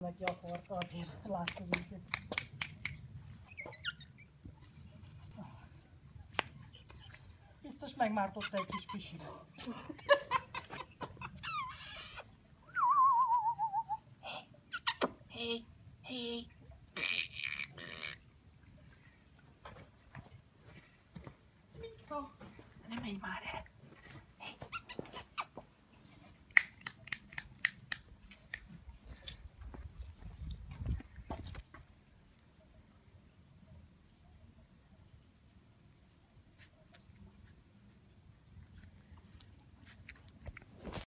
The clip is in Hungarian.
meg gyakorta, azért látod őket. Biztos megmártotta egy kis pisi. Hé, hé. Mika, Nem menj már el.